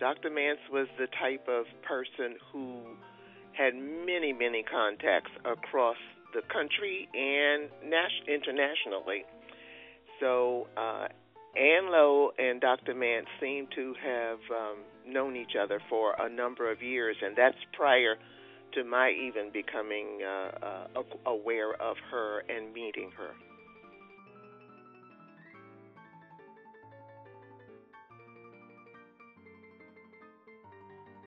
Dr. Mance was the type of person who had many, many contacts across the country and internationally. So, uh, Ann Lowe and Dr. Mance seem to have um, known each other for a number of years, and that's prior to my even becoming uh, uh, aware of her and meeting her.